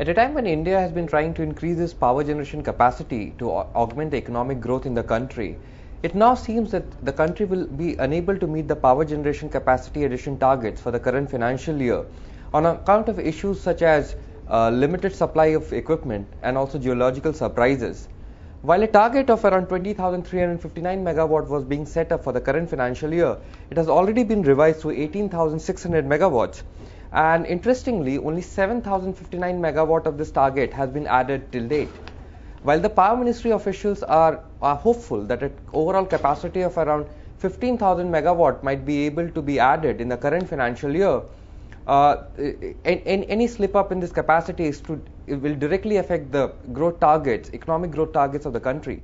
At a time when India has been trying to increase its power generation capacity to augment the economic growth in the country, it now seems that the country will be unable to meet the power generation capacity addition targets for the current financial year on account of issues such as uh, limited supply of equipment and also geological surprises. While a target of around 20,359 megawatt was being set up for the current financial year, it has already been revised to 18,600 megawatts and interestingly only 7059 megawatt of this target has been added till date. While the power ministry officials are, are hopeful that an overall capacity of around 15000 megawatt might be able to be added in the current financial year uh, any slip up in this capacity to, will directly affect the growth targets economic growth targets of the country